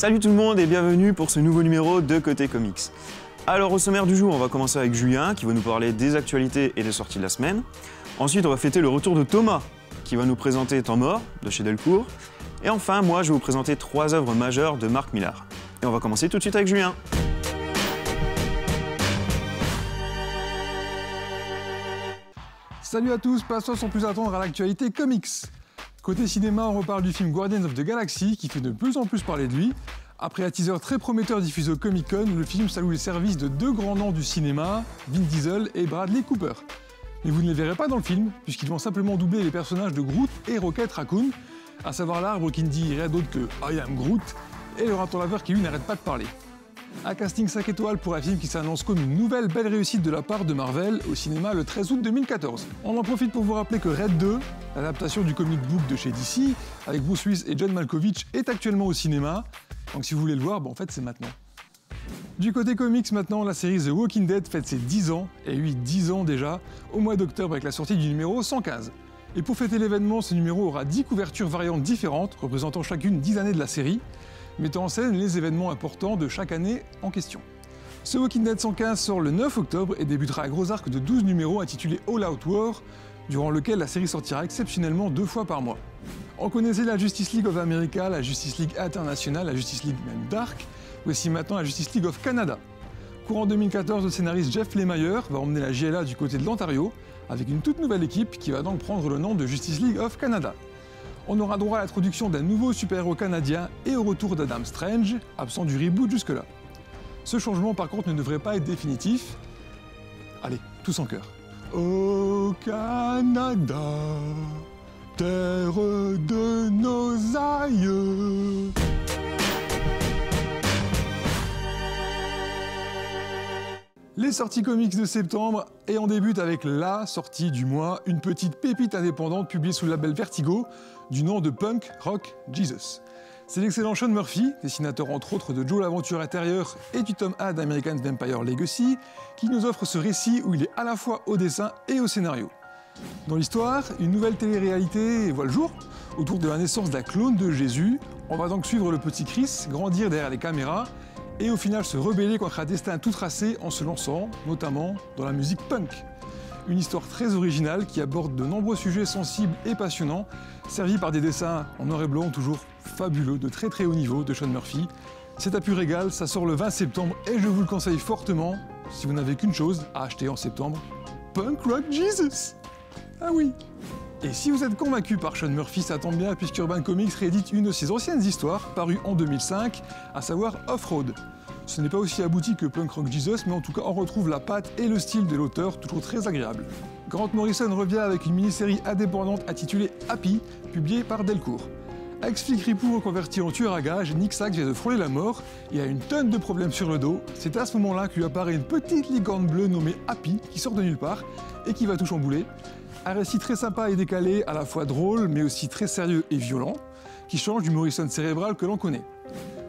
Salut tout le monde et bienvenue pour ce nouveau numéro de Côté Comics. Alors au sommaire du jour, on va commencer avec Julien qui va nous parler des actualités et des sorties de la semaine. Ensuite, on va fêter le retour de Thomas qui va nous présenter Temps mort de chez Delcourt. Et enfin, moi, je vais vous présenter trois œuvres majeures de Marc Millar. Et on va commencer tout de suite avec Julien. Salut à tous, passons sans plus attendre à l'actualité comics. Côté cinéma, on reparle du film Guardians of the Galaxy qui fait de plus en plus parler de lui. Après un teaser très prometteur diffusé au Comic Con, le film salue les services de deux grands noms du cinéma, Vin Diesel et Bradley Cooper. Mais vous ne les verrez pas dans le film, puisqu'ils vont simplement doubler les personnages de Groot et Rocket Raccoon, à savoir l'arbre qui ne dit rien d'autre que I am Groot, et le raton laveur qui lui n'arrête pas de parler. Un casting 5 étoiles pour un film qui s'annonce comme une nouvelle belle réussite de la part de Marvel au cinéma le 13 août 2014. On en profite pour vous rappeler que Red 2, l'adaptation du comic book de chez DC, avec Bruce Willis et John Malkovich, est actuellement au cinéma. Donc si vous voulez le voir, en fait c'est maintenant. Du côté comics maintenant, la série The Walking Dead fête ses 10 ans, et oui 10 ans déjà, au mois d'octobre avec la sortie du numéro 115. Et pour fêter l'événement, ce numéro aura 10 couvertures variantes différentes, représentant chacune 10 années de la série, mettant en scène les événements importants de chaque année en question. Ce Walking Dead 115 sort le 9 octobre et débutera un gros arc de 12 numéros intitulé All Out War, durant lequel la série sortira exceptionnellement deux fois par mois. On connaissait la Justice League of America, la Justice League International, la Justice League même Dark, voici maintenant la Justice League of Canada. Courant 2014, le scénariste Jeff Lemire va emmener la JLA du côté de l'Ontario, avec une toute nouvelle équipe qui va donc prendre le nom de Justice League of Canada on aura droit à l'introduction d'un nouveau super-héros canadien et au retour d'Adam Strange, absent du reboot jusque-là. Ce changement par contre ne devrait pas être définitif. Allez, tous en cœur. Au Canada, terre de nos aïeux. Les sorties comics de septembre, et on débute avec la sortie du mois, une petite pépite indépendante publiée sous le label Vertigo, du nom de Punk Rock Jesus. C'est l'excellent Sean Murphy, dessinateur entre autres de Joe l'aventure intérieure et du tome A d'American Vampire Legacy, qui nous offre ce récit où il est à la fois au dessin et au scénario. Dans l'histoire, une nouvelle télé-réalité voit le jour, autour de la naissance d'un clone de Jésus. On va donc suivre le petit Chris grandir derrière les caméras et au final se rebeller contre un destin tout tracé en se lançant, notamment, dans la musique punk. Une histoire très originale qui aborde de nombreux sujets sensibles et passionnants, servis par des dessins en noir et blanc toujours fabuleux, de très très haut niveau de Sean Murphy. C'est à pur régal, ça sort le 20 septembre et je vous le conseille fortement, si vous n'avez qu'une chose à acheter en septembre, Punk Rock Jesus Ah oui et si vous êtes convaincu par Sean Murphy, ça tombe bien puisque Urban Comics réédite une de ses anciennes histoires, parue en 2005, à savoir Off-Road. Ce n'est pas aussi abouti que Punk Rock Jesus, mais en tout cas on retrouve la patte et le style de l'auteur, toujours très agréable. Grant Morrison revient avec une mini-série indépendante intitulée Happy, publiée par Delcourt. Ex-flic ripou reconverti en tueur à gages, Nick Sachs vient de frôler la mort et a une tonne de problèmes sur le dos. C'est à ce moment-là que lui apparaît une petite licorne bleue nommée Happy qui sort de nulle part et qui va tout chambouler. Un récit très sympa et décalé, à la fois drôle mais aussi très sérieux et violent, qui change du Morrison cérébral que l'on connaît.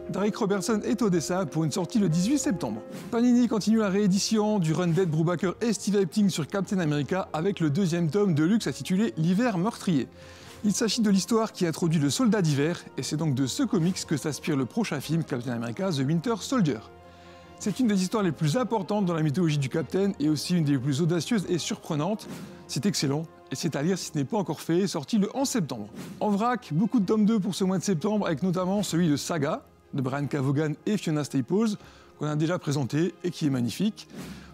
Derek Robertson est au dessin pour une sortie le 18 septembre. Panini continue la réédition du run Dead Brubaker et Steve Epting sur Captain America avec le deuxième tome de luxe intitulé L'hiver meurtrier. Il s'agit de l'histoire qui introduit le soldat d'hiver, et c'est donc de ce comics que s'inspire le prochain film Captain America The Winter Soldier. C'est une des histoires les plus importantes dans la mythologie du Captain et aussi une des plus audacieuses et surprenantes. C'est excellent et c'est à lire si ce n'est pas encore fait, sorti le 11 septembre. En vrac, beaucoup de tomes 2 pour ce mois de septembre avec notamment celui de Saga de Brian Cavogan et Fiona Staples qu'on a déjà présenté et qui est magnifique.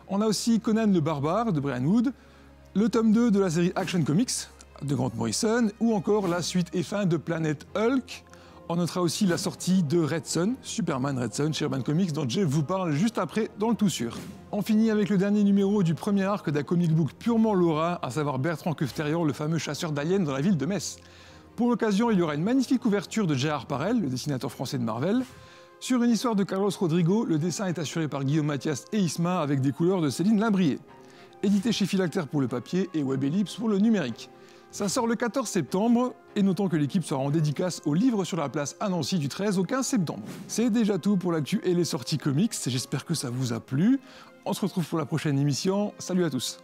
On a aussi Conan le barbare de Brian Wood, le tome 2 de la série Action Comics de Grant Morrison ou encore la suite et fin de Planet Hulk on notera aussi la sortie de Red Son, Superman Red Son chez Comics, dont Jeff vous parle juste après dans le tout sûr. On finit avec le dernier numéro du premier arc d'un comic book purement Laura, à savoir Bertrand Kefterian, le fameux chasseur d'aliens dans la ville de Metz. Pour l'occasion, il y aura une magnifique couverture de Gérard Parel, le dessinateur français de Marvel. Sur une histoire de Carlos Rodrigo, le dessin est assuré par Guillaume Mathias et Isma avec des couleurs de Céline Limbrier. Édité chez Philactère pour le papier et Web Ellipse pour le numérique. Ça sort le 14 septembre, et notons que l'équipe sera en dédicace au livre sur la place à Nancy du 13 au 15 septembre. C'est déjà tout pour l'actu et les sorties comics, j'espère que ça vous a plu. On se retrouve pour la prochaine émission, salut à tous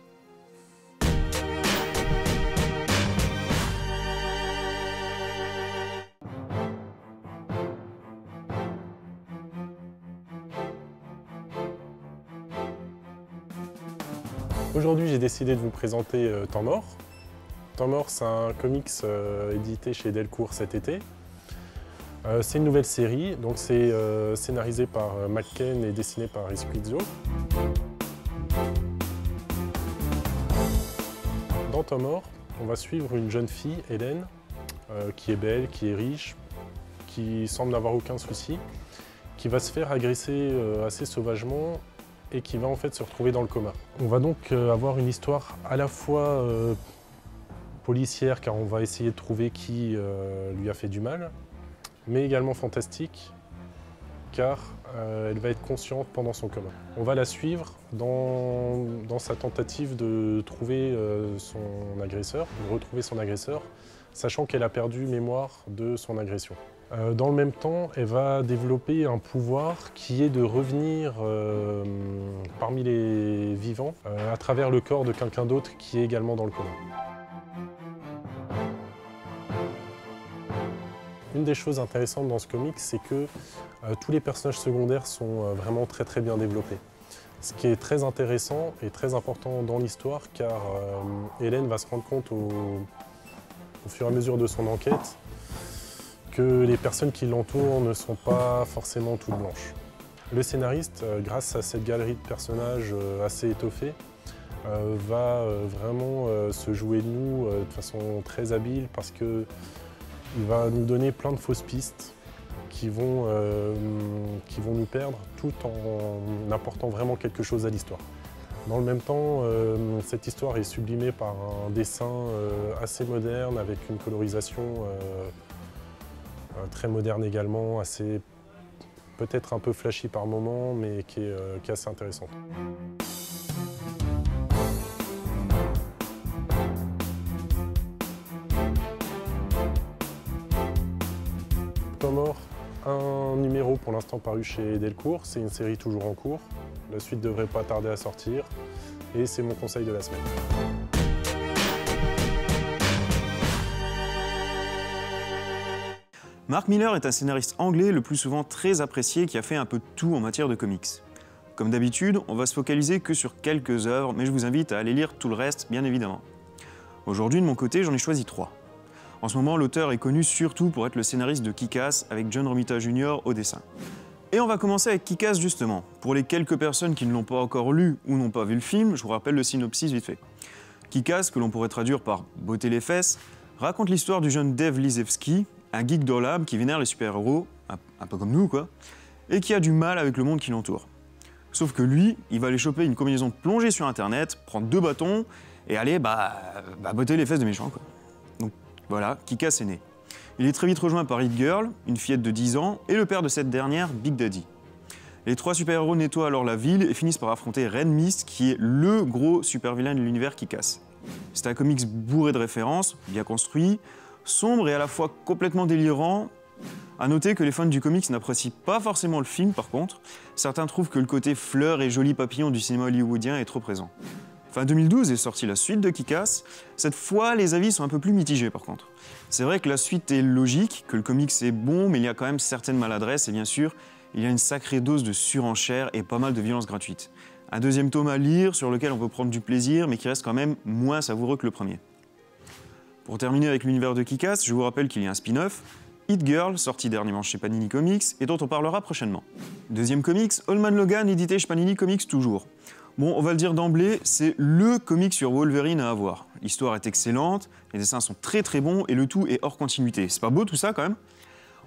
Aujourd'hui, j'ai décidé de vous présenter euh, Temps mort, Temps c'est un comics euh, édité chez Delcourt cet été. Euh, c'est une nouvelle série, donc c'est euh, scénarisé par McKen et dessiné par Esquizzo. Dans Temps on va suivre une jeune fille, Hélène, qui est belle, qui est riche, qui semble n'avoir aucun souci, qui va se faire agresser assez sauvagement et qui va en fait se retrouver dans le coma. On va donc avoir une histoire à la fois policière car on va essayer de trouver qui euh, lui a fait du mal, mais également fantastique car euh, elle va être consciente pendant son coma. On va la suivre dans, sa tentative de trouver euh, son agresseur, de retrouver son agresseur, sachant qu'elle a perdu mémoire de son agression. Dans le même temps, elle va développer un pouvoir qui est de revenir parmi les vivants à travers le corps de quelqu'un d'autre qui est également dans le coma. Une des choses intéressantes dans ce comic, c'est que euh, tous les personnages secondaires sont euh, vraiment très très bien développés. Ce qui est très intéressant et très important dans l'histoire, car euh, Hélène va se rendre compte au, au fur et à mesure de son enquête que les personnes qui l'entourent ne sont pas forcément toutes blanches. Le scénariste, grâce à cette galerie de personnages assez étoffée, va vraiment se jouer de nous de façon très habile parce que il va nous donner plein de fausses pistes qui vont, euh, qui vont nous perdre tout en apportant vraiment quelque chose à l'histoire. Dans le même temps, euh, cette histoire est sublimée par un dessin euh, assez moderne avec une colorisation très moderne également, assez peut-être un peu flashy par moment, mais qui est, qui est assez intéressante. Un numéro pour l'instant paru chez Delcourt, c'est une série toujours en cours. La suite devrait pas tarder à sortir et c'est mon conseil de la semaine. Mark Miller est un scénariste anglais le plus souvent très apprécié qui a fait un peu tout en matière de comics. Comme d'habitude, on va se focaliser que sur quelques œuvres, mais je vous invite à aller lire tout le reste, bien évidemment. Aujourd'hui, de mon côté, j'en ai choisi trois. En ce moment, l'auteur est connu surtout pour être le scénariste de Kick-Ass avec John Romita Jr. au dessin. Et on va commencer avec Kick-Ass justement. Pour les quelques personnes qui ne l'ont pas encore lu ou n'ont pas vu le film, je vous rappelle le synopsis vite fait. Kick-Ass, que l'on pourrait traduire par Botter les fesses, raconte l'histoire du jeune Dave Lizevski, un geek de l'âme qui vénère les super-héros, un, un peu comme nous quoi, et qui a du mal avec le monde qui l'entoure. Sauf que lui, il va aller choper une combinaison de plongée sur internet, prendre deux bâtons et aller bah, bah botter les fesses de méchants quoi. Voilà, Kick-Ass est né. Il est très vite rejoint par Hit Girl, une fillette de 10 ans, et le père de cette dernière, Big Daddy. Les trois super-héros nettoient alors la ville et finissent par affronter Red Mist, qui est le gros super-vilain de l'univers qui casse. C'est un comics bourré de références, bien construit, sombre et à la fois complètement délirant. À noter que les fans du comics n'apprécient pas forcément le film par contre. Certains trouvent que le côté fleur et joli papillon du cinéma hollywoodien est trop présent. Fin 2012 est sortie la suite de Kick-Ass. Cette fois, les avis sont un peu plus mitigés par contre. C'est vrai que la suite est logique, que le comics est bon, mais il y a quand même certaines maladresses et bien sûr, il y a une sacrée dose de surenchère et pas mal de violence gratuite. Un deuxième tome à lire sur lequel on peut prendre du plaisir, mais qui reste quand même moins savoureux que le premier. Pour terminer avec l'univers de Kick-Ass, je vous rappelle qu'il y a un spin-off, Hit Girl, sorti dernièrement chez Panini Comics et dont on parlera prochainement. Deuxième comics, Allman Logan, édité chez Panini Comics toujours. Bon, on va le dire d'emblée, c'est LE comic sur Wolverine à avoir. L'histoire est excellente, les dessins sont très très bons et le tout est hors continuité. C'est pas beau tout ça quand même?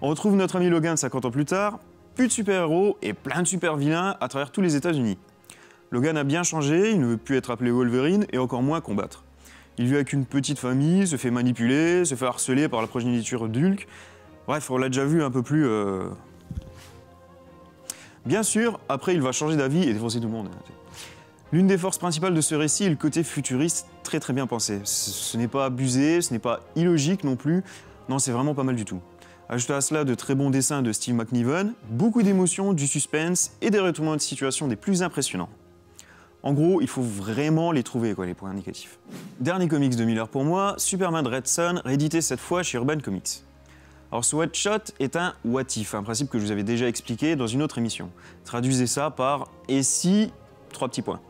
On retrouve notre ami Logan 50 ans plus tard, plus de super-héros et plein de super-vilains à travers tous les États-Unis. Logan a bien changé, il ne veut plus être appelé Wolverine et encore moins combattre. Il vit avec une petite famille, se fait manipuler, se fait harceler par la progéniture d'Hulk. Bref, on l'a déjà vu un peu plus. euh, Bien sûr, après, il va changer d'avis et défoncer tout le monde. L'une des forces principales de ce récit est le côté futuriste, très très bien pensé. Ce n'est pas abusé, ce n'est pas illogique non plus. Non, c'est vraiment pas mal du tout. Ajoutez à cela de très bons dessins de Steve McNiven, beaucoup d'émotions, du suspense et des retournements de situation des plus impressionnants. En gros, il faut vraiment les trouver, quoi, les points négatifs. Dernier comics de Miller pour moi, Superman Red Son, réédité cette fois chez Urban Comics. Alors ce One Shot est un what if, un principe que je vous avais déjà expliqué dans une autre émission. Traduisez ça par et si, trois petits points.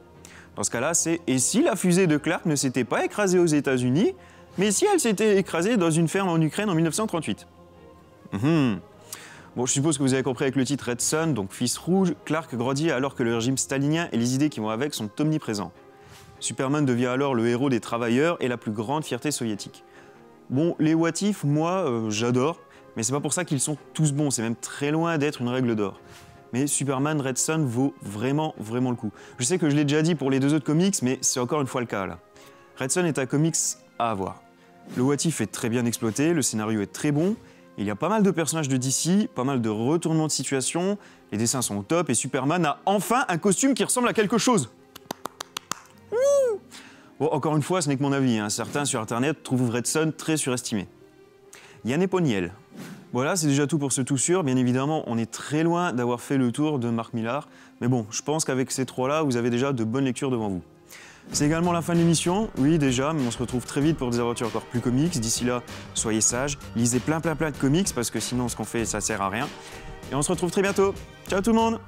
Dans ce cas-là, c'est et si la fusée de Clark ne s'était pas écrasée aux États-Unis, mais si elle s'était écrasée dans une ferme en Ukraine en 1938 Mhm. Bon, je suppose que vous avez compris avec le titre Red Son, donc fils rouge, Clark grandit alors que le régime stalinien et les idées qui vont avec sont omniprésents. Superman devient alors le héros des travailleurs et la plus grande fierté soviétique. Bon, les what if, moi, euh, j'adore, mais c'est pas pour ça qu'ils sont tous bons, c'est même très loin d'être une règle d'or. Mais Superman Red Son vaut vraiment, vraiment le coup. Je sais que je l'ai déjà dit pour les deux autres comics, mais c'est encore une fois le cas là. Red Son est un comics à avoir. Le what if est très bien exploité, le scénario est très bon, il y a pas mal de personnages de DC, pas mal de retournements de situation, les dessins sont au top et Superman a enfin un costume qui ressemble à quelque chose. Bon, encore une fois, ce n'est que mon avis. hein. Certains sur Internet trouvent Red Son très surestimé. Yann et Poniel. Voilà, c'est déjà tout pour ce tout sûr. Bien évidemment, on est très loin d'avoir fait le tour de Marc Millard. Mais bon, je pense qu'avec ces trois-là, vous avez déjà de bonnes lectures devant vous. C'est également la fin de l'émission, oui déjà, mais on se retrouve très vite pour des aventures encore plus comiques. D'ici là, soyez sages, lisez plein plein plein de comics parce que sinon ce qu'on fait ça sert à rien. Et on se retrouve très bientôt. Ciao tout le monde